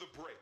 the break.